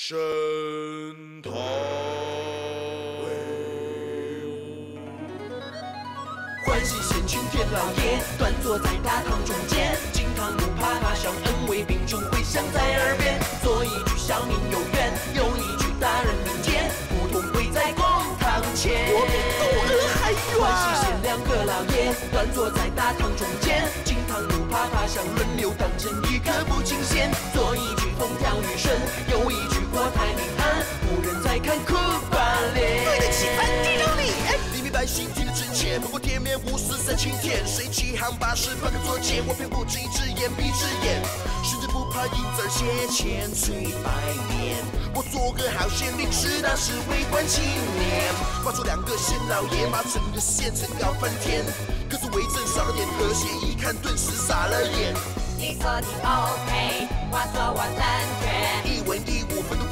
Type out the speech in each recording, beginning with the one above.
神堂。欢喜县青天老爷端坐在大堂中间，金堂木啪啪响，恩威并重回响在耳边。左一句小民有缘，右一句大人明天，不同跪在公堂前。我比窦娥还欢喜县。两个老爷端坐在大堂中间，金堂木啪啪响，轮流当成一个不清闲。左一句风调雨顺，右一句，再看苦瓜脸。对得起三地的脸。黎民百姓听得真切，不过天面无私三青天，谁起行把事放个作贱，我偏不睁一只眼闭一只眼，甚至不怕银子儿写千岁百年。我做个好县令，实那是为官清廉。话说两个县老爷把整个县城搞翻天，可是为政少了点和谐，一看顿时傻了眼。你说你 OK，我说我正确。一文一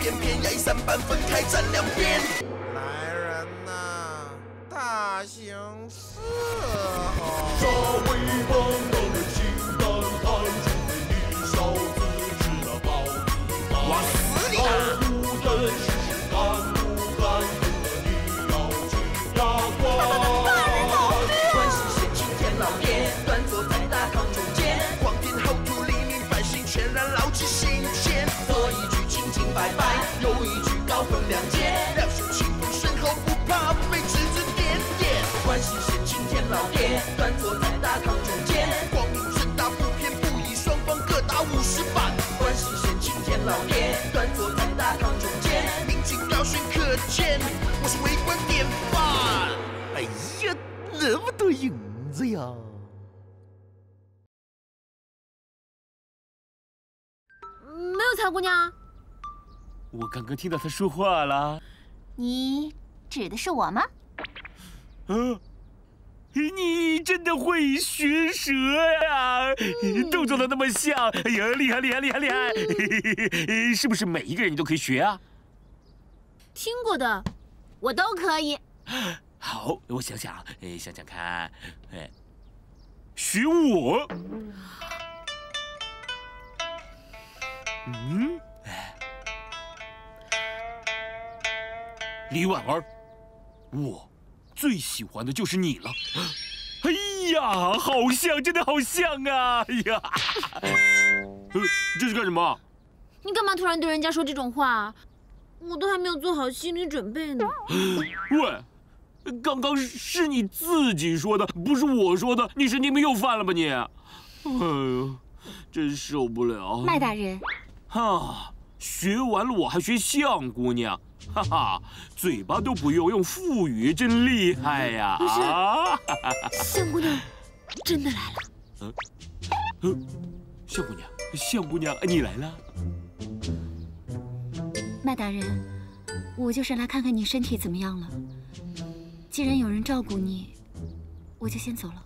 武，分度翩翩，要一三班分开站两边。来人呐，大刑伺候！白，右一句高风亮节。两袖清风身后，不怕被指指点点。欢喜县青天老爷端坐在大堂中间，光明正大，不偏不倚，双方各打五十板。欢喜县青天老爷端坐在大堂中间，民警高悬可见，我是为官典范。哎呀，那么多银子呀！没有曹姑娘，我刚刚听到他说话了。你指的是我吗？嗯，你真的会学舌呀、动作都那么像，哎呀，厉害厉害厉害厉害！是不是每一个人你都可以学啊？听过的我都可以。好，我想想，哎，想想看，哎，学我。嗯，哎，李婉儿，我最喜欢的就是你了。哎呀，好像，真的好像啊！哎呀，呃，这是干什么？你干嘛突然对人家说这种话啊？我都还没有做好心理准备呢。喂，刚刚是你自己说的，不是我说的，你神经病又犯了吧你？哎呦，真受不了！麦大人，哈，学完了我还学相姑娘，哈哈，嘴巴都不用，用腹语，真厉害呀！不是啊，相姑娘真的来了，嗯嗯，相姑娘，相姑娘，你来了。麦大人，我就是来看看你身体怎么样了。既然有人照顾你，我就先走了。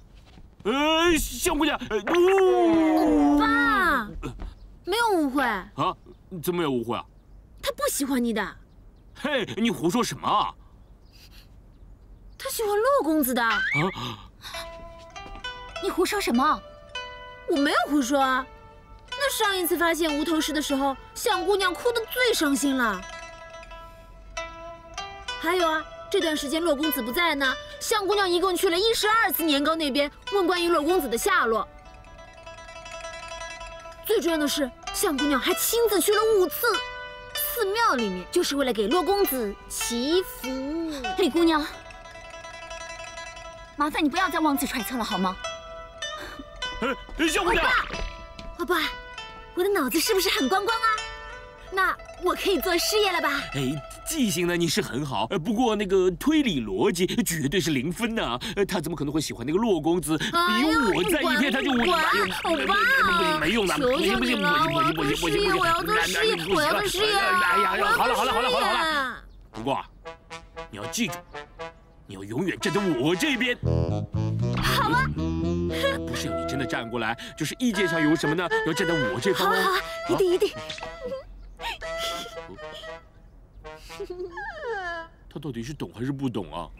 呃，相姑娘，呃，呜爸，没有误会，啊，怎么有误会啊？他不喜欢你的，嘿，你胡说什么啊？他喜欢洛公子的。啊，你胡说什么？我没有胡说啊。那上一次发现无头尸的时候，向姑娘哭得最伤心了。还有啊，这段时间洛公子不在呢，向姑娘一共去了一十二次年糕那边问关于洛公子的下落。最重要的是，相姑娘还亲自去了五次寺庙里面，就是为了给洛公子祈福。李姑娘，麻烦你不要再妄自揣测了好吗？哎，小姑娘，老爸，我的脑子是不是很光光啊？那我可以做事业了吧？哎，记性呢你是很好，呃不过那个推理逻辑绝对是零分呐、呃他怎么可能会喜欢那个洛公子？哎有我在一边，他就你管哎呦欧巴没用的，求求不行你了不行不行不行不行不行不行，我要做事业我要做事业哎呀，好了好了好了好了好了。了。不过啊你要记住，你要永远站在我这边。好啊，不是要你真的站过来，就是意见上有什么呢，要站在我这方哦。好啊好啊，一定一定。他到底是懂还是不懂啊？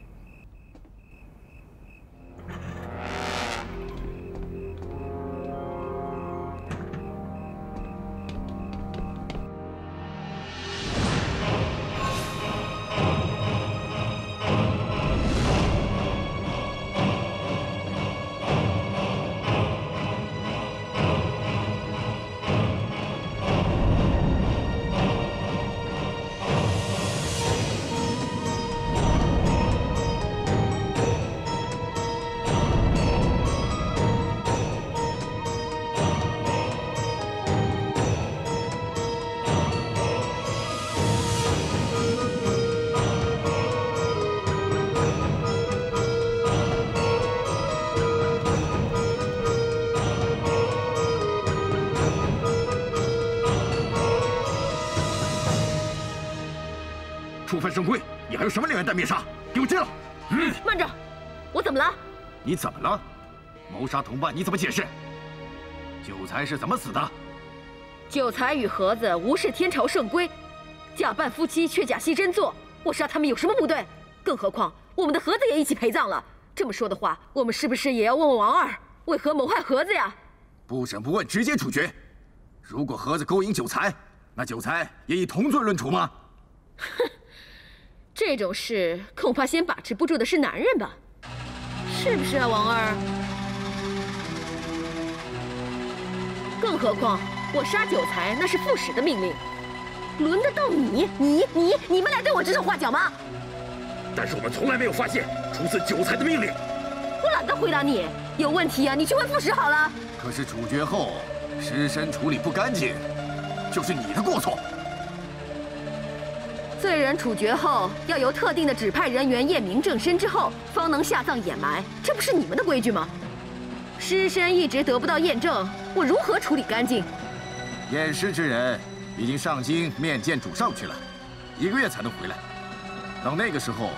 触犯圣规，你还有什么脸面戴面纱？给我接了！慢着，我怎么了？你怎么了？谋杀同伴，你怎么解释？九才是怎么死的？九才与盒子无视天朝圣规，假扮夫妻却假戏真做，我杀他们有什么不对？更何况我们的盒子也一起陪葬了。这么说的话，我们是不是也要问问王二，为何谋害盒子呀？不审不问，直接处决。如果盒子勾引九才，那九才也以同罪论处吗？这种事恐怕先把持不住的是男人吧？是不是啊，王二？更何况我杀九才那是副使的命令，轮得到你？你你你们来对我指手画脚吗？但是我们从来没有发现出自九才的命令。我懒得回答你，有问题啊，你去问副使好了。可是处决后尸身处理不干净，就是你的过错。罪人处决后要由特定的指派人员验明正身之后，方能下葬掩埋，这不是你们的规矩吗？尸身一直得不到验证，我如何处理干净？验尸之人已经上京面见主上去了，一个月才能回来。等那个时候，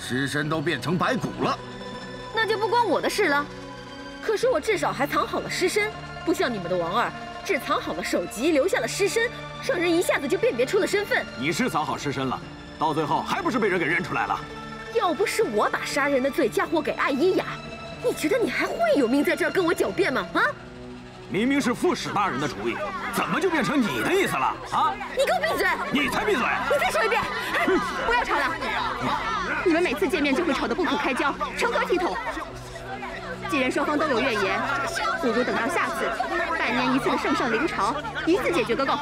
尸身都变成白骨了，那就不关我的事了。可是我至少还藏好了尸身，不像你们的王二，只藏好了首级，留下了尸身，让人一下子就辨别出了身份。你是藏好尸身了，到最后还不是被人给认出来了？要不是我把杀人的罪嫁祸给艾依雅，你觉得你还会有命在这儿跟我狡辩吗？啊！明明是副使大人的主意，怎么就变成你的意思了？啊！你给我闭嘴！你才闭嘴！你再说一遍！不要吵了！你们每次见面就会吵得不可开交，成何体统？既然双方都有怨言，不如等到下次百年一次的圣上临朝，一次解决个够。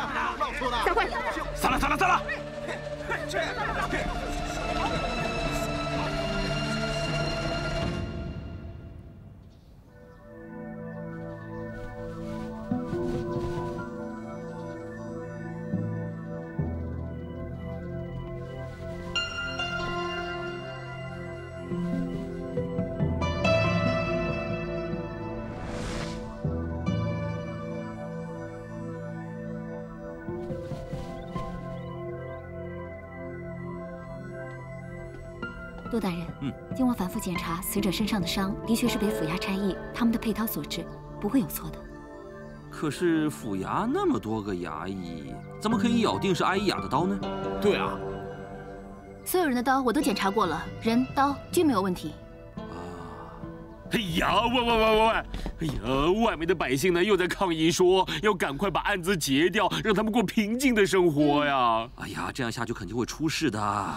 散会。散了，散了，散了。复检查，死者身上的伤的确是被府衙差役他们的佩刀所致，不会有错的。可是府衙那么多个衙役，怎么可以咬定是艾依雅的刀呢？对啊，所有人的刀我都检查过了，人刀均没有问题。啊！哎呀，喂喂喂喂喂！哎呀，外面的百姓呢又在抗议说要赶快把案子结掉，让他们过平静的生活呀！哎呀，这样下去肯定会出事的。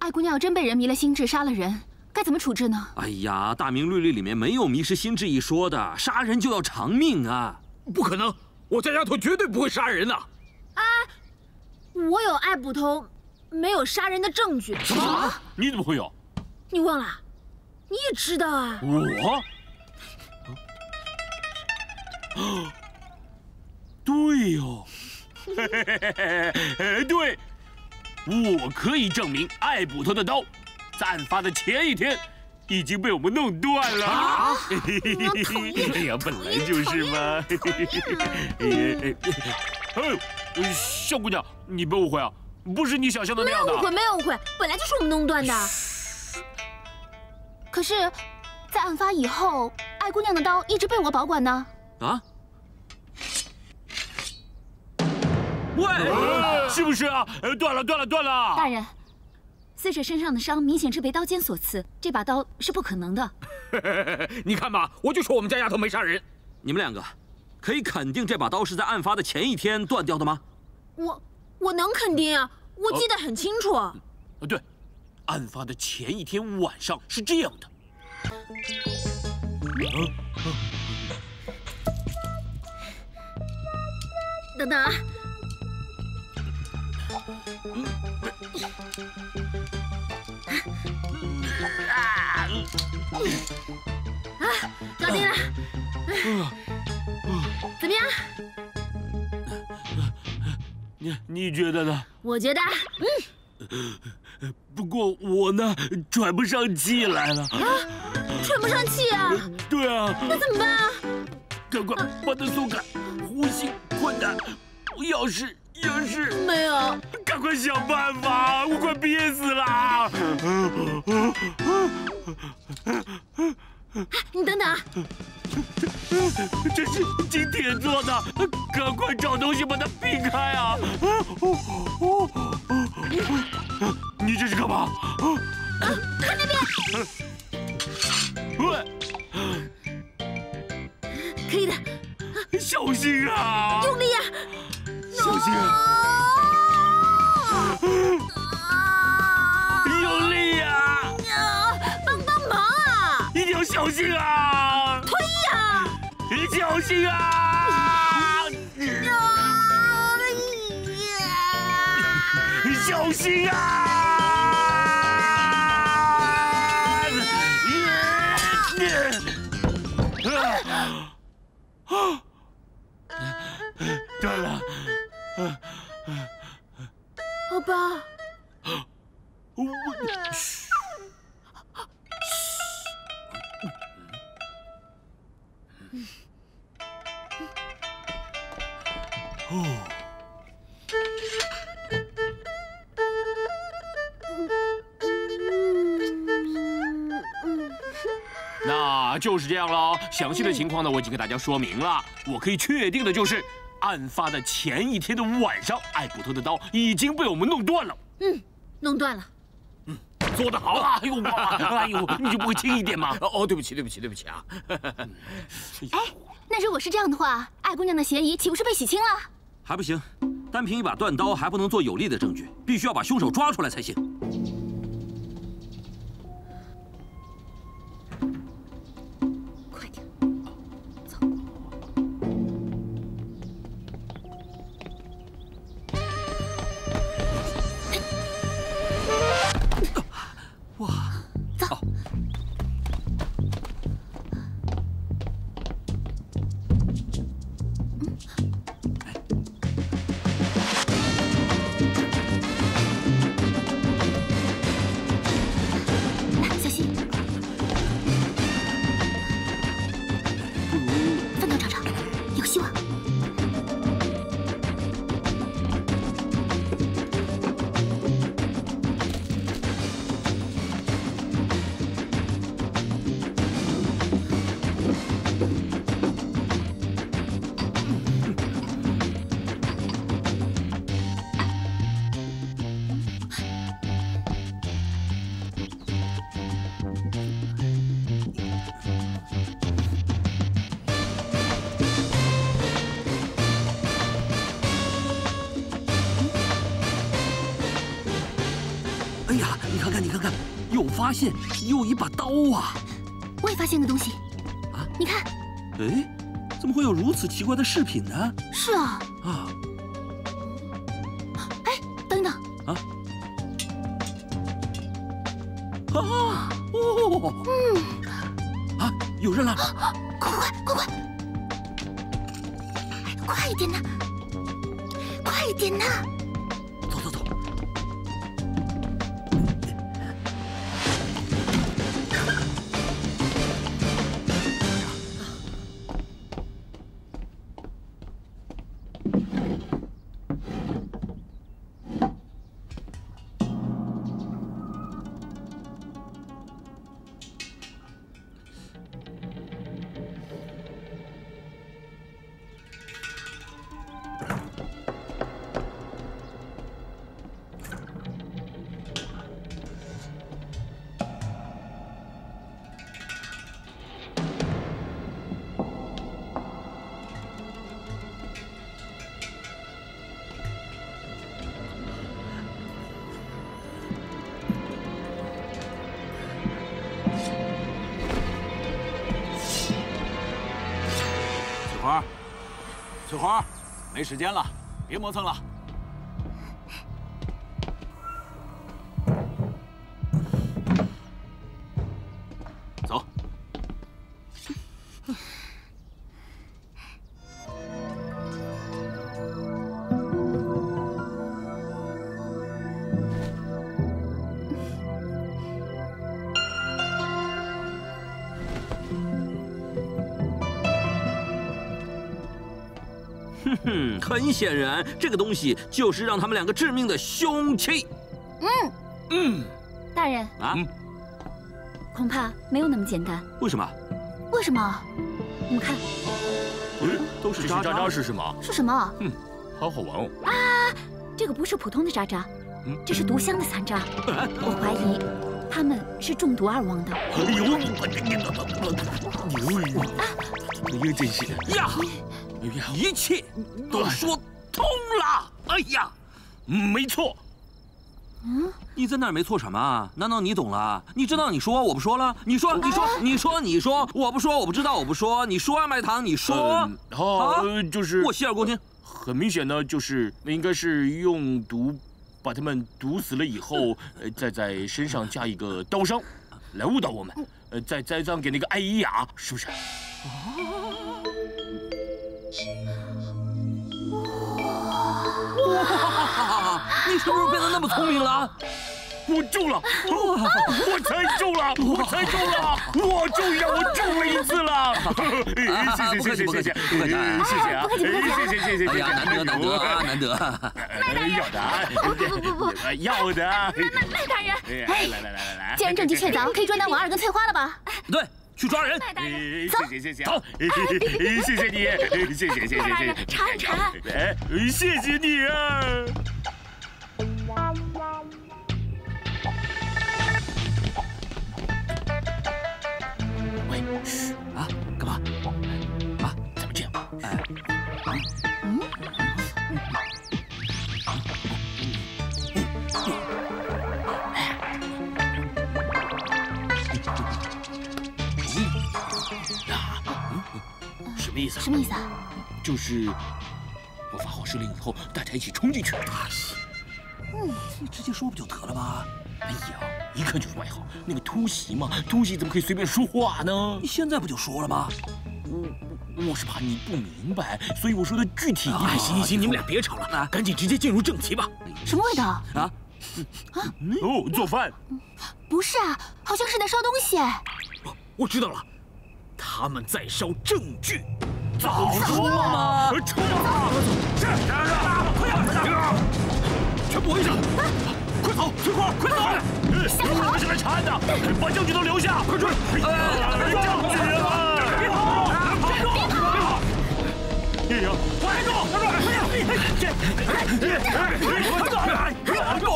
艾姑娘要真被人迷了心智，杀了人，该怎么处置呢？哎呀，大明律例里面没有迷失心智一说的，杀人就要偿命啊！不可能，我家丫头绝对不会杀人的。啊，我有艾捕头没有杀人的证据。什么？你怎么会有？你忘了？你也知道啊？我？啊，对哦，对。我可以证明，艾捕头的刀在案发的前一天已经被我们弄断了。啊！哎呀，本来就是嘛。哎，小姑娘，你别误会啊，不是你想象的那样的。没有误会，没有误会，本来就是我们弄断的。可是，在案发以后，艾姑娘的刀一直被我保管呢。啊？喂，是不是啊？呃，断了，断了，断了！大人，死者身上的伤明显是被刀尖所刺，这把刀是不可能的。你看吧，我就说我们家丫头没杀人。你们两个可以肯定这把刀是在案发的前一天断掉的吗？我我能肯定啊，我记得很清楚。啊，对，案发的前一天晚上是这样的。等等啊！啊，搞定了！怎么样？你你觉得呢？我觉得，嗯。不过我呢，喘不上气来了。啊，喘不上气啊？对啊。那怎么办啊？赶快把它松开，呼吸困难。要是。要是没有，赶快快想办法，我快憋死了！你等等啊！这是金铁做的，赶快找东西把它避开啊！你这是干嘛？看那边，喂，可以的，小心啊！用力啊！小心啊！用力呀！啊，帮帮忙啊！一定要小心啊！推呀！小心啊！小心啊！详细的情况呢，我已经给大家说明了。我可以确定的就是，案发的前一天的晚上，艾普特的刀已经被我们弄断了。嗯，弄断了。嗯，做得好啊！哎呦，哎呦，你就不会轻一点吗？哦，对不起，对不起，对不起啊！哎，那如果是这样的话，艾姑娘的嫌疑岂不是被洗清了？还不行，单凭一把断刀还不能做有力的证据，必须要把凶手抓出来才行。发现又一把刀啊！我也发现个东西，啊，你看，哎，怎么会有如此奇怪的饰品呢？是啊，啊，没时间了，别磨蹭了。很显然，这个东西就是让他们两个致命的凶器。嗯嗯，大人啊，恐怕没有那么简单。为什么？为什么？你们看，嗯，都是渣渣是什么？是什么？嗯，好好玩哦。啊，这个不是普通的渣渣，这是毒香的残渣。我怀疑他们是中毒而亡的。哎呦，哎呦，真是呀！一切都说通了。哎呀，没错。嗯，你在那儿没错什么？难道你懂了？你知道？你说，我不说了。你说，你说，你说，你说，我不说，我不知道，我不说。你说啊，麦糖，你说。啊，就是我洗耳恭听。很明显呢，就是那应该是用毒把他们毒死了以后，呃，再在身上加一个刀伤，来误导我们，呃，再栽赃给那个艾依雅，是不是？哇！你什么时候变得那么聪明了？我中了！我猜中了！我猜中了！我终于让我中了一次了！谢谢谢谢谢谢不客气谢谢啊！谢谢谢谢谢谢！难得难得啊难得！要的！不不不不不！要的！麦麦大人！来来来来来！既然证据确凿，可以捉拿王二跟翠花了吧？对，去抓人！走！谢谢谢谢！走！谢谢你！谢谢谢谢谢谢！查查！哎，谢谢你啊！意思？什么意思啊？就是我发号施令以后，大家一起冲进去。嗯，你直接说不就得了吗？哎呀，一看就是外行。那个突袭嘛，突袭怎么可以随便说话呢？你现在不就说了吗？我我是怕你不明白，所以我说的具体一点。哎，行行行，你们俩别吵了，赶紧直接进入正题吧。什么味道？啊？啊？哦，做饭？不是啊，好像是在烧东西。我知道了，他们在烧证据。早说嘛！冲啊！是，快点！全部围上！快走，翠花，快走！我们是来查案的，把证据都留下！快追！哎，证据啊！别跑！别跑！别跑！哎呀，快住！快走！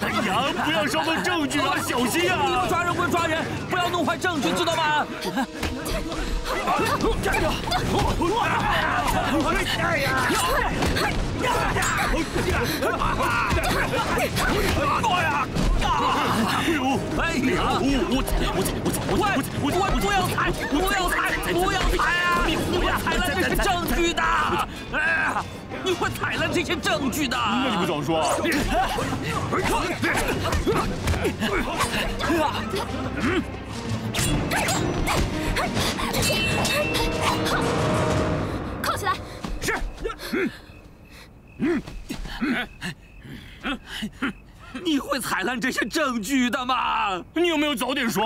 哎呀，不要烧到证据啊！小心啊！你们抓人归抓人，不要弄坏证据，知道吗？加油！哎呀！过呀！哎呦！哎呀！我我我我我我我不要踩！不要踩！不要踩啊！你会踩烂这些证据的！哎，你会踩烂这些证据的！那你不早说！铐起来！是。嗯嗯，你会踩烂这些证据的吗？你有没有早点说？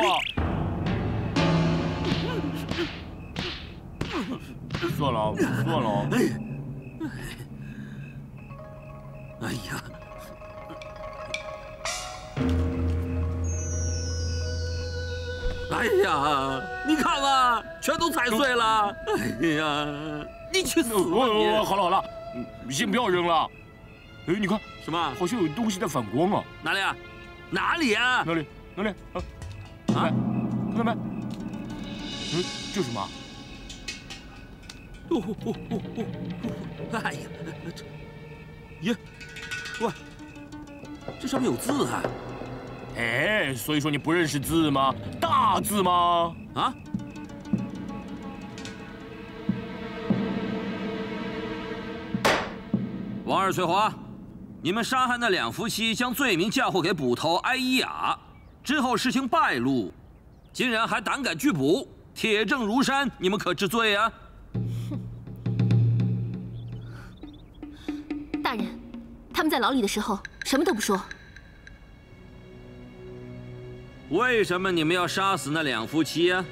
算了，算了。哎呀！哎呀！你看吧，全都踩碎了。哎呀！你去死吧你！好了好了，先不要扔了。哎，你看什么？好像有东西在反光啊！哪里啊？哪里啊？哪里？哪里？啊？啊？看到没？嗯，这什么？哦哦哦哦！哎呀，这，耶，喂，这上面有字啊！哎，所以说你不认识字吗？大字吗？啊？王二、翠花，你们杀害那两夫妻，将罪名嫁祸给捕头埃伊雅，之后事情败露，竟然还胆敢拒捕，铁证如山，你们可知罪啊？大人，他们在牢里的时候什么都不说。为什么你们要杀死那两夫妻啊？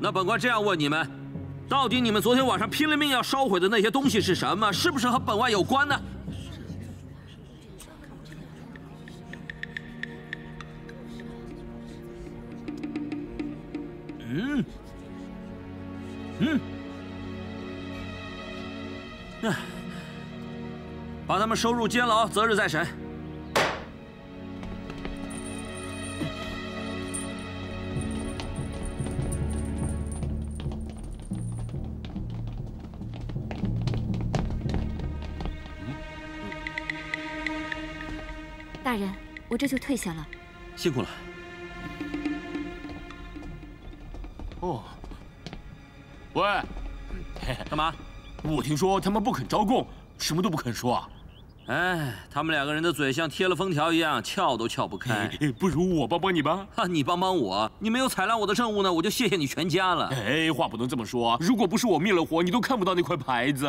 那本官这样问你们：到底你们昨天晚上拼了命要烧毁的那些东西是什么？是不是和本官有关呢？嗯，嗯，把他们收入监牢，择日再审。大人，我这就退下了。辛苦了。哦，喂，干嘛？我听说他们不肯招供，什么都不肯说啊。哎，他们两个人的嘴像贴了封条一样，撬都撬不开。不如我帮帮你吧？哈，你帮帮我，你没有采烂我的证物呢，我就谢谢你全家了。哎，话不能这么说，如果不是我灭了火，你都看不到那块牌子。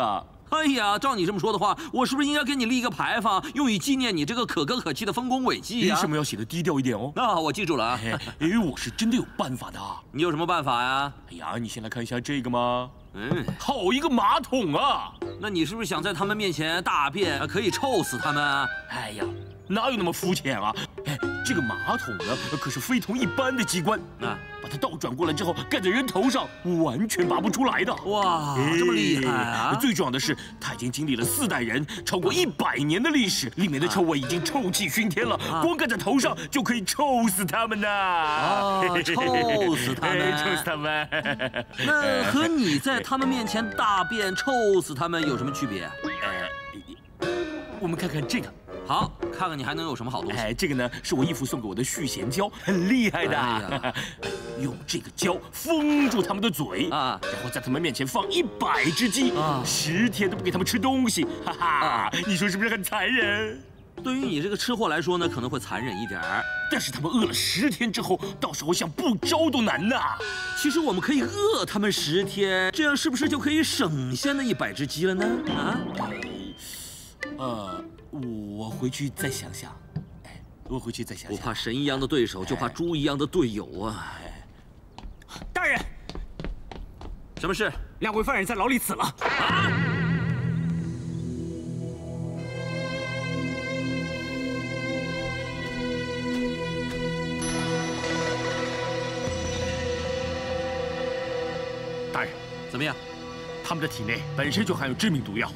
哎呀，照你这么说的话，我是不是应该给你立一个牌坊，用以纪念你这个可歌可泣的丰功伟绩啊？为什么要写的低调一点哦？那我记住了啊。因为我是真的有办法的。你有什么办法呀？哎呀，你先来看一下这个嘛？嗯，好一个马桶啊！那你是不是想在他们面前大便，可以臭死他们啊？哎呀，哪有那么肤浅啊？哎，这个马桶呢，可是非同一般的机关啊！把它倒转过来之后，盖在人头上，完全拔不出来的。哇，这么厉害啊！最重要的是，它已经经历了四代人，超过一百年的历史，里面的臭味已经臭气熏天了，光盖在头上就可以臭死他们呐！啊，臭死他们，臭死他们！那和你在他们面前大便臭死他们有什么区别？呃，我们看看这个。好，看看你还能有什么好东西？哎，这个呢是我义父送给我的续弦胶，很厉害的。用这个胶封住他们的嘴啊，然后在他们面前放一百只鸡啊，十天都不给他们吃东西，哈哈，你说是不是很残忍？对于你这个吃货来说呢，可能会残忍一点儿，但是他们饿了十天之后，到时候想不招都难呐。其实我们可以饿他们十天，这样是不是就可以省下那一百只鸡了呢？啊？呃。我回去再想想，哎，我回去再想想。我怕神一样的对手，就怕猪一样的队友啊！大人，什么事？两位犯人在牢里死了。啊！大人，怎么样？他们的体内本身就含有致命毒药。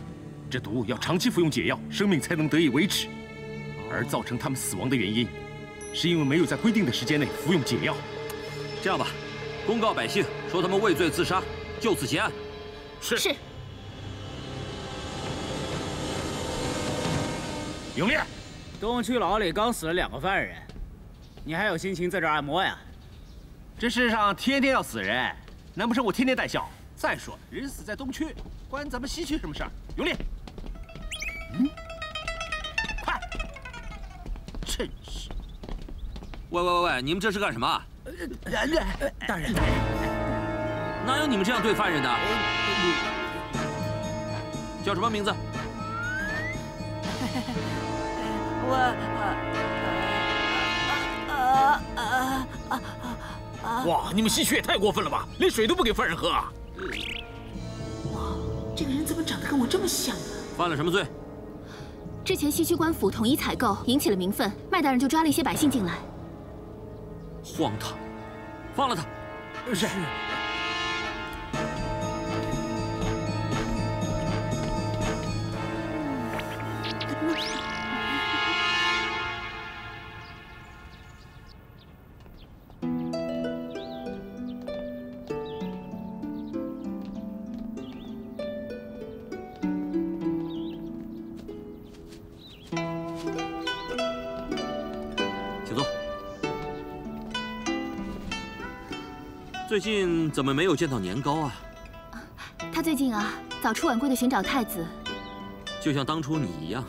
这毒要长期服用解药，生命才能得以维持。而造成他们死亡的原因，是因为没有在规定的时间内服用解药。这样吧，公告百姓，说他们畏罪自杀，就此结案。是是。永烈，东区牢里刚死了两个犯人，你还有心情在这按摩呀？这世上天天要死人，难不成我天天带孝？再说人死在东区，关咱们西区什么事儿？永烈。嗯，快！真是！喂喂喂喂，你们这是干什么？大人，大人，哪有你们这样对犯人的？叫什么名字？我……哇，你们吸血也太过分了吧！连水都不给犯人喝啊！哇，这个人怎这么像呢？犯了什么罪？之前西区官府统一采购，引起了民愤，麦大人就抓了一些百姓进来。荒唐！放了他。是。最近怎么没有见到年糕啊？他最近啊，早出晚归的寻找太子，就像当初你一样。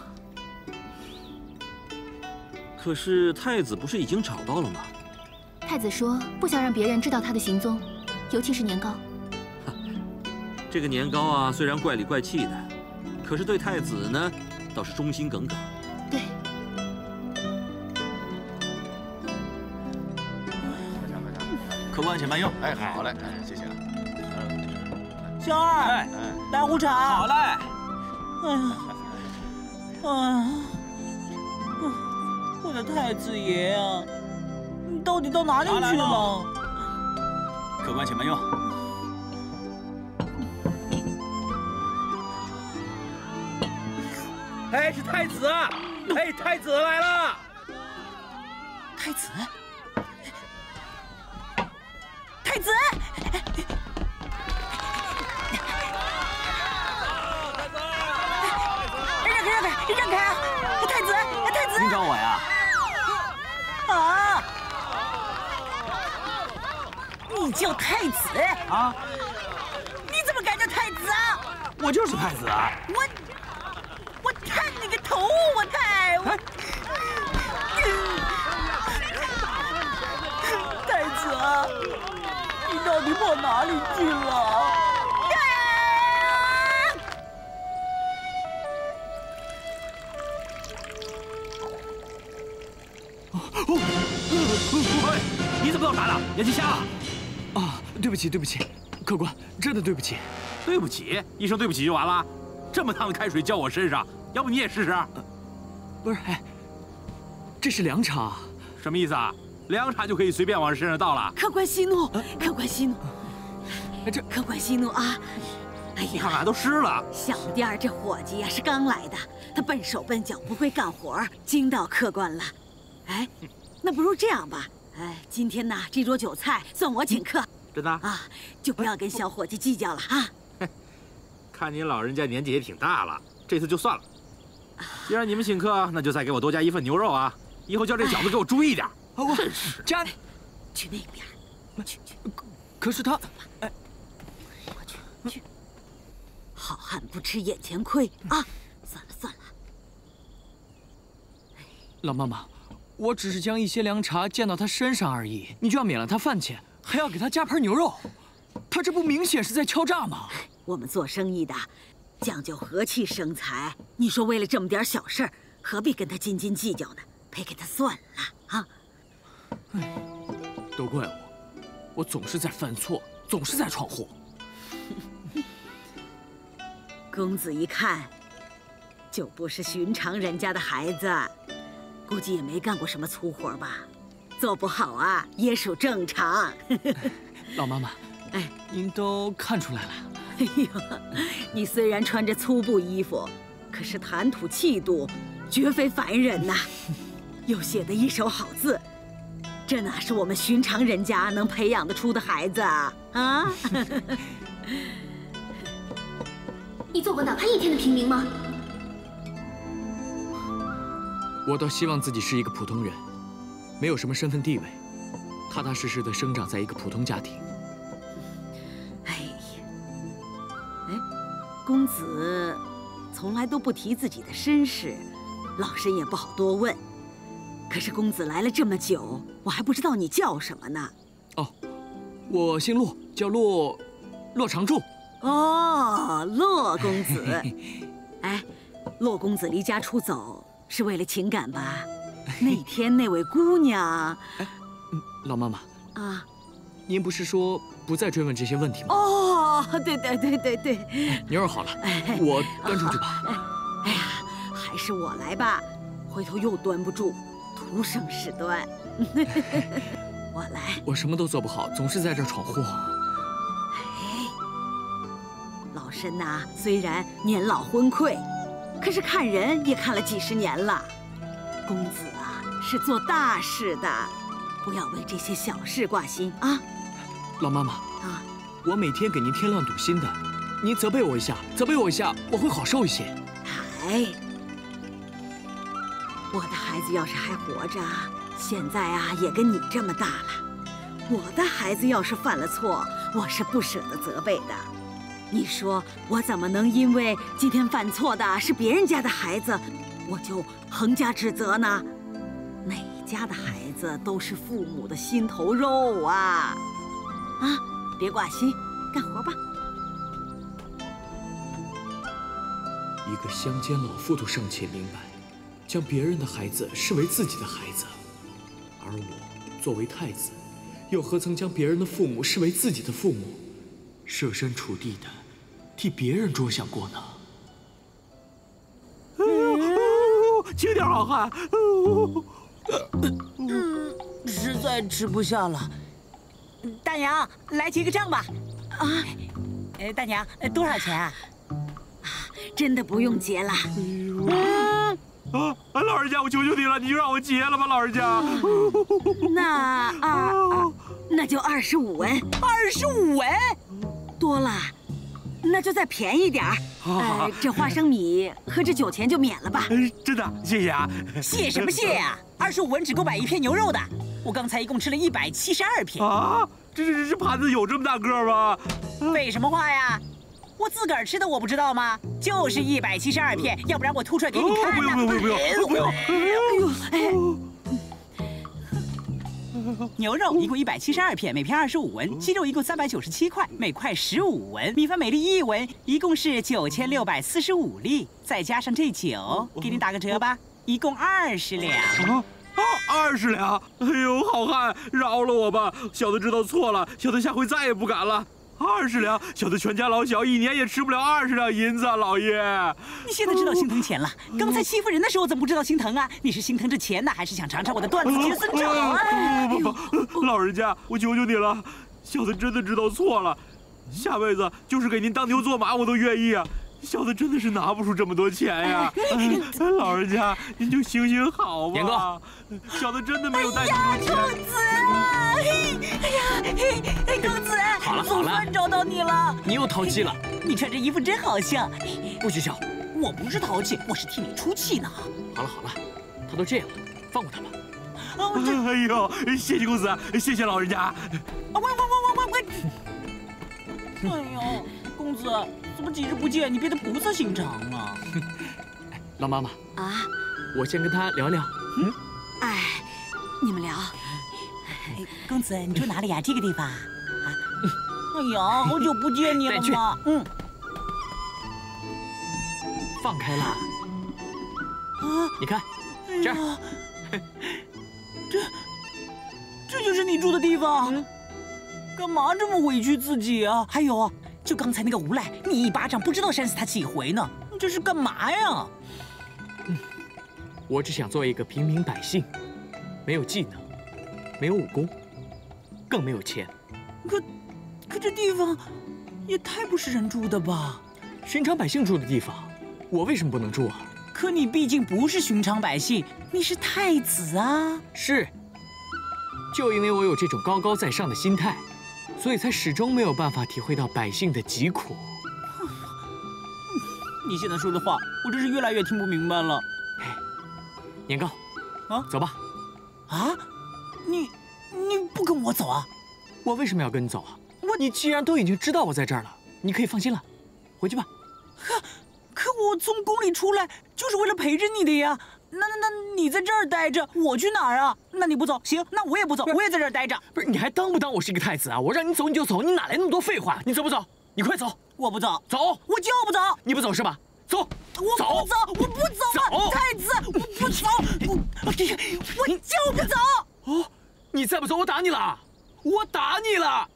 可是太子不是已经找到了吗？太子说不想让别人知道他的行踪，尤其是年糕。这个年糕啊，虽然怪里怪气的，可是对太子呢，倒是忠心耿耿。客官，请慢用。哎，好嘞，谢谢啊。小二，来壶茶。好嘞。哎呀，哎，我的太子爷啊，你到底到哪里去了？客官，请慢用。哎，是太子！哎，太子来了！太子，太子！让开，让开，让开啊！太子，太子！您找我呀？啊！你叫太子啊？你怎么敢叫太子啊？我就是太子啊！我我探你个头！我太！我 太子啊！你到底跑哪里去了？喂，你怎么又来了？眼睛瞎了？啊，对不起，对不起，客官，真的对不起。对不起，一声对不起就完了？这么烫的开水浇我身上，要不你也试试？不是，哎，这是凉茶，什么意思啊？凉茶就可以随便往身上倒了？客官息怒，客官息怒，这客官息怒啊！哎呀，你看看都湿了。小店这伙计呀是刚来的，他笨手笨脚，不会干活，惊到客官了。哎，那不如这样吧，哎，今天呢这桌酒菜算我请客。真的？啊，就不要跟小伙计计较了啊。看您老人家年纪也挺大了，这次就算了。既然你们请客，那就再给我多加一份牛肉啊！以后叫这饺子给我注意点。真是加，去那边，去去。可是他，哎，去去。好汉不吃眼前亏啊！算了算了。老妈妈，我只是将一些凉茶溅到他身上而已，你就要免了他饭钱，还要给他加盘牛肉，他这不明显是在敲诈吗？我们做生意的，讲究和气生财。你说为了这么点小事儿，何必跟他斤斤计较呢？赔给他算了啊！哎，都怪我，我总是在犯错，总是在闯祸。公子一看，就不是寻常人家的孩子，估计也没干过什么粗活吧？做不好啊，也属正常。老妈妈，哎，您都看出来了。哎呦，你虽然穿着粗布衣服，可是谈吐气度绝非凡人呐，又写得一手好字，这哪是我们寻常人家能培养得出的孩子啊？啊！你做过哪怕一天的平民吗？我倒希望自己是一个普通人，没有什么身份地位，踏踏实实的生长在一个普通家庭。哎呀，哎，公子从来都不提自己的身世，老身也不好多问。可是公子来了这么久，我还不知道你叫什么呢。哦，我姓骆，叫骆骆长柱。哦，骆公子。哎，骆公子离家出走是为了情感吧？那天那位姑娘……哎，老妈妈啊，您不是说不再追问这些问题吗？哦，对对对对对。牛肉好了，我端出去吧。哎呀，还是我来吧，回头又端不住，徒生事端。我来。我什么都做不好，总是在这闯祸。哎老身呐，虽然年老昏聩，可是看人也看了几十年了。公子啊，是做大事的，不要为这些小事挂心啊。老妈妈啊，我每天给您添乱堵心的，您责备我一下，责备我一下，我会好受一些。哎，我的孩子要是还活着，现在啊也跟你这么大了。我的孩子要是犯了错，我是不舍得责备的。你说我怎么能因为今天犯错的是别人家的孩子，我就横加指责呢？哪家的孩子都是父母的心头肉啊！啊，别挂心，干活吧。一个乡间老妇都尚且明白，将别人的孩子视为自己的孩子，而我作为太子，又何曾将别人的父母视为自己的父母？设身处地的替别人着想过呢。轻点，好汉。嗯，实在吃不下了。大娘，来结个账吧。啊，呃，大娘，多少钱啊？真的不用结了。啊，老人家，我求求你了，你就让我结了吧，老人家。那啊，那就二十五文。二十五文，多了，那就再便宜点儿。呃，这花生米和这酒钱就免了吧。真的，谢谢啊。谢什么谢呀？二十五文只够买一片牛肉的。我刚才一共吃了一百七十二片。啊，这这这盘子有这么大个吗？废什么话呀！我自个儿吃的我不知道吗？就是一百七十二片，要不然我吐出来给你看。不用不用不用不用不用。哎呦，牛肉一共一百七十二片，每片二十五文；鸡肉一共三百九十七块，每块十五文；米饭每粒一文，一共是九千六百四十五粒，再加上这酒，给你打个折吧，一共二十两。啊，二十两！哎呦，好汉，饶了我吧，小的知道错了，小的下回再也不敢了。二十两，小的全家老小一年也吃不了二十两银子啊，老爷。你现在知道心疼钱了，刚才欺负人的时候怎么不知道心疼啊？你是心疼这钱呢，还是想尝尝我的段子绝孙掌啊？不不不，老人家，我求求你了，小的真的知道错了，下辈子就是给您当牛做马我都愿意啊。小子真的是拿不出这么多钱呀，老人家您就行行好吧。严哥，小子真的没有带这么多钱。公子，哎呀，嘿，公子，好了好了，总算找到你了。你又淘气了，你穿这衣服真好笑。不许笑，我不是淘气，我是替你出气呢。好了好了，他都这样了，放过他吧。哎呦，谢谢公子，谢谢老人家。喂喂喂喂喂喂！哎呦，公子。怎么几日不见，你变得菩萨心肠了？老妈妈啊，我先跟他聊聊。嗯，哎，你们聊。公子，你住哪里呀？这个地方。啊。哎呀，好久不见你了嘛。嗯。放开了。啊，你看，这儿。这，这就是你住的地方。干嘛这么委屈自己啊？还有。就刚才那个无赖，你一巴掌不知道扇死他几回呢？你这是干嘛呀？嗯，我只想做一个平民百姓，没有技能，没有武功，更没有钱。可，可这地方也太不是人住的吧？寻常百姓住的地方，我为什么不能住啊？可你毕竟不是寻常百姓，你是太子啊！是，就因为我有这种高高在上的心态。所以才始终没有办法体会到百姓的疾苦。你现在说的话，我真是越来越听不明白了。年糕，啊，走吧。啊，你你不跟我走啊？我为什么要跟你走啊？我你既然都已经知道我在这儿了，你可以放心了，回去吧。可可我从宫里出来就是为了陪着你的呀。那那那你在这儿待着，我去哪儿啊？那你不走，行，那我也不走，我也在这儿待着。不是，你还当不当我是一个太子啊？我让你走你就走，你哪来那么多废话？你走不走？你快走！我不走，走，我就不走。你不走是吧？走，我不走，我不走啊！太子，我不走，我我我就不走。哦，你再不走，我打你了！我打你了！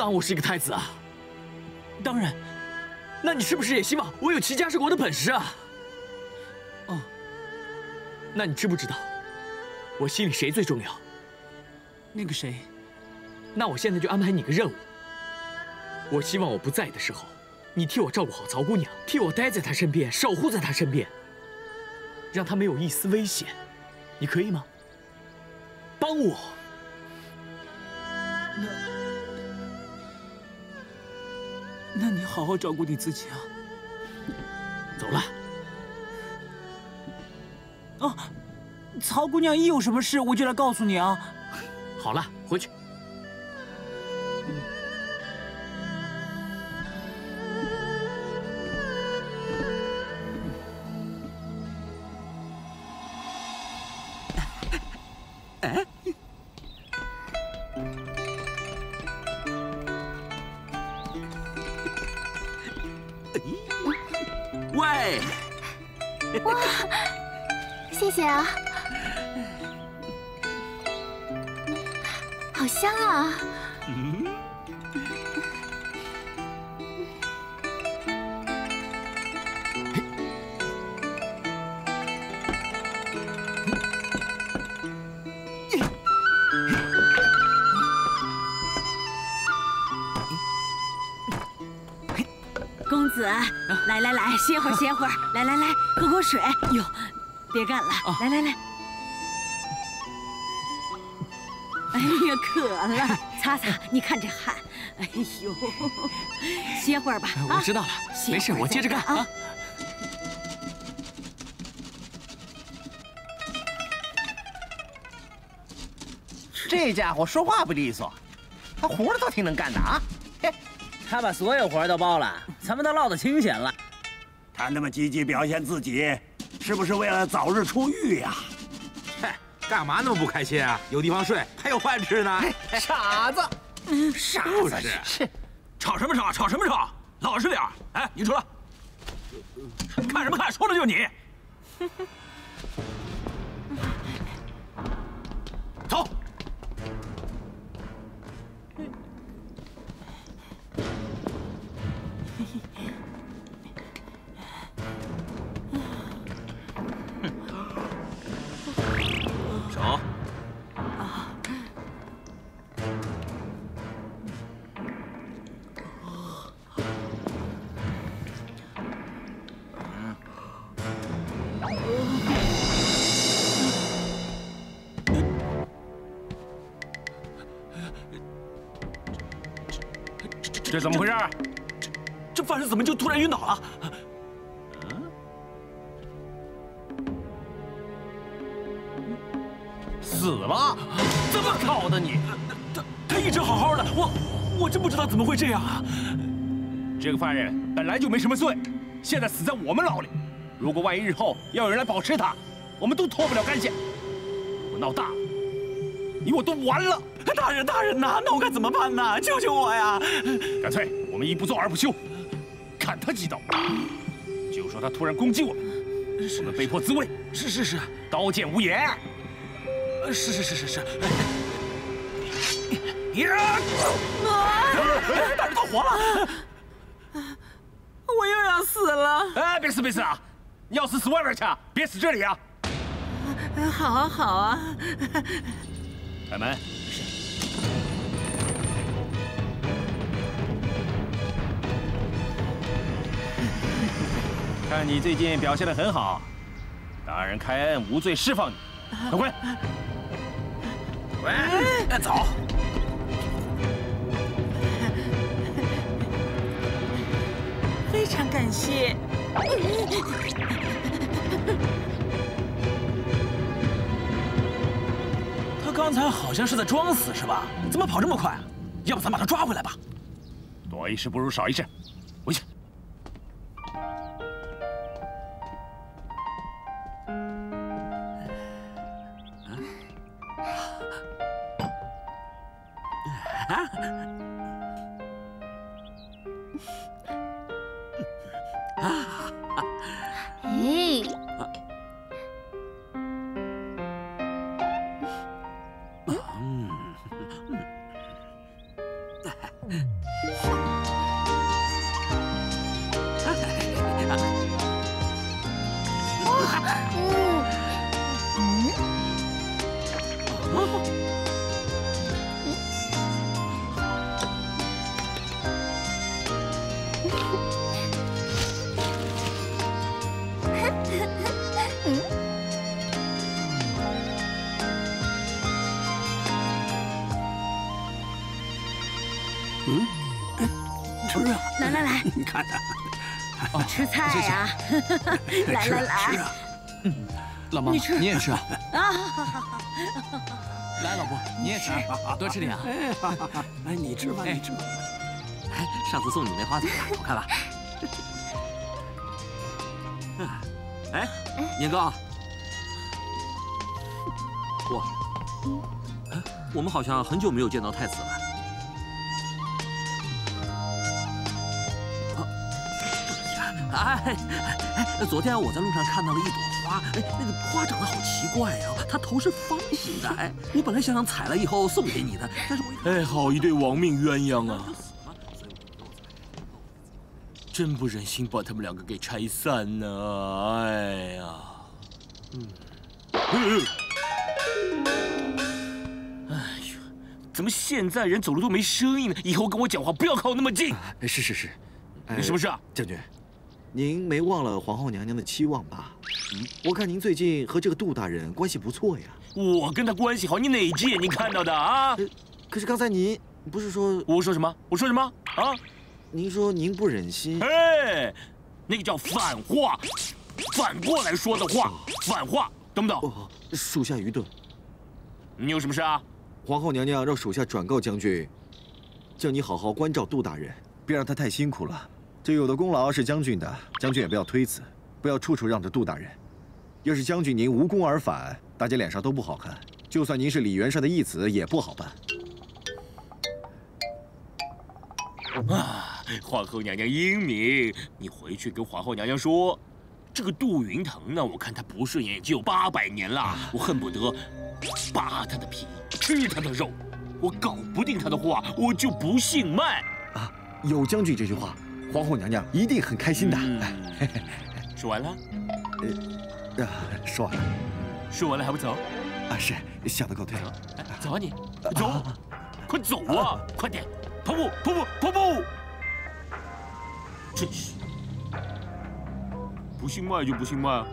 当我是一个太子啊？当然。那你是不是也希望我有齐家治国的本事啊？哦。那你知不知道，我心里谁最重要？那个谁？那我现在就安排你个任务。我希望我不在的时候，你替我照顾好曹姑娘，替我待在她身边，守护在她身边，让她没有一丝危险。你可以吗？帮我。那那你好好照顾你自己啊！走了。啊，曹姑娘一有什么事，我就来告诉你啊。好了，回去。好香啊！嗯，公子，来来来，歇会儿歇会儿，来来来，喝口水。哟，别干了，来来来。哎呀，渴了，擦擦，你看这汗。哎呦，歇会儿吧。啊我知道了，没事，我接着干啊。这家伙说话不利索，他活儿倒挺能干的啊。嘿他把所有活儿都包了，咱们都落得清闲了。他那么积极表现自己，是不是为了早日出狱呀？嗨，干嘛那么不开心啊？有地方睡，还有饭吃呢。傻子，傻子是，吵什么吵？吵什么吵？老实点儿！哎，你出来！看什么看？说的就是你。这怎么回事？这这犯人怎么就突然晕倒了？死了？怎么搞的你？他他一直好好的，我我真不知道怎么会这样啊！这个犯人本来就没什么罪，现在死在我们牢里。如果万一日后要有人来保释他，我们都脱不了干系。我闹大了，你我都完了。大人，大人呐，那我该怎么办呢？救救我呀！干脆我们一不做二不休，砍他几刀。就说他突然攻击我们，我们被迫自卫。是是是，刀剑无眼。呃是是是是是。呀！大人他活了！我又要死了！哎，别死别死啊！你要死死外边去，别死这里啊！好啊好啊！开门。看你最近表现得很好，大人开恩无罪释放你，快滚！喂，走。非常感谢。他刚才好像是在装死是吧？怎么跑这么快啊？要不咱把他抓回来吧？多一事不如少一事，嗯，吃啊！来来来，你看看，吃菜 呀！来来来，老妈，你吃也吃啊！啊！来，老婆，你也吃，多吃点啊！哎，你吃吧，你吃吧。哎，上次送你那花怎么样？好看吧？哎，年糕，我，哎，我们好像很久没有见到太子了。哎，哎，昨天我在路上看到了一朵花，哎，那个花长得好奇怪啊，它头是方形的。哎，我本来想想采了以后送给你的，但是我哎，好一对亡命鸳鸯啊！真不忍心把他们两个给拆散呢，哎呀，嗯，哎呦，怎么现在人走路都没声音呢？以后跟我讲话不要靠那么近。是是是，有什么事啊，将军？您没忘了皇后娘娘的期望吧？嗯，我看您最近和这个杜大人关系不错呀。我跟他关系好，你哪只眼睛看到的啊？可是刚才您不是说……我说什么？我说什么？啊？您说您不忍心？哎，那个叫反话，反过来说的话，反话，懂不懂？哦，属下愚钝。你有什么事啊？皇后娘娘让属下转告将军，叫你好好关照杜大人，别让他太辛苦了。这有的功劳是将军的，将军也不要推辞，不要处处让着杜大人。要是将军您无功而返，大家脸上都不好看。就算您是李元帅的义子，也不好办。啊，皇后娘娘英明，你回去跟皇后娘娘说，这个杜云腾呢，我看他不顺眼已经有八百年了，我恨不得扒他的皮，吃他的肉。我搞不定他的话，我就不姓麦。啊，有将军这句话，皇后娘娘一定很开心的。说完了？呃，说完了。说完了还不走？啊，是，笑得够对。走啊你，走，快走啊，快点！跑步，跑步，跑步！真是，不姓麦就不姓麦，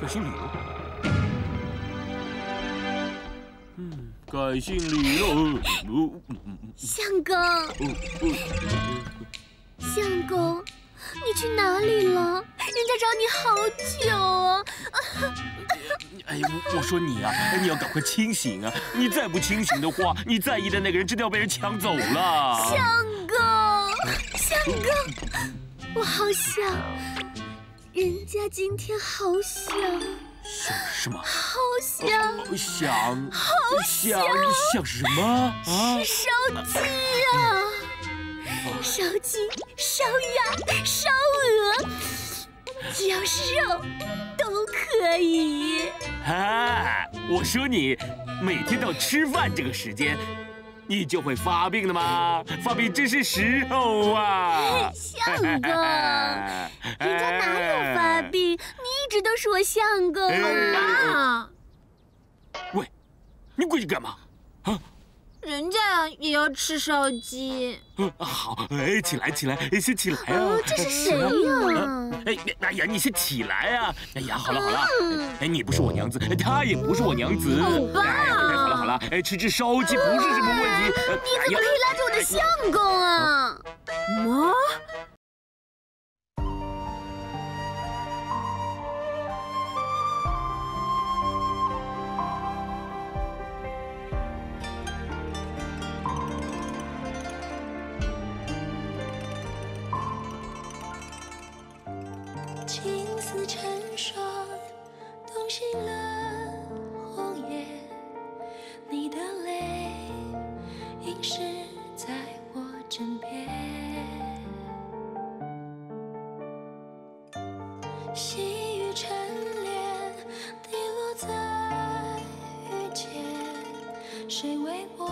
改姓李了。嗯，改姓李了。相公，相公，你去哪里了？人家找你好久啊！哎呀，我说你啊，你要赶快清醒啊！你再不清醒的话，你在意的那个人真的要被人抢走了。相公，相公，我好想，人家今天好想，想什么？好想，想，好想，想什么啊？吃烧鸡啊！烧鸡、烧鸭、烧鹅，只要是肉都可以。啊！我说你每天到吃饭这个时间，你就会发病的吗？发病真是时候啊！相公，人家哪有发病？你一直都是我相公啊！喂，你过去干嘛？啊！人家也要吃烧鸡。嗯好，哎，起来，起来，先起来啊！这是谁呀？哎，哎呀，你先起来啊！哎呀，好了好了，哎，你不是我娘子，他也不是我娘子。好吧。哎，好了好了，哎，吃吃烧鸡不是什么问题。你怎么可以拉着我的相公啊？么？青似成霜，冻醒了红颜。你的泪映湿在我枕边，细雨沉淀，滴落在雨间。谁为我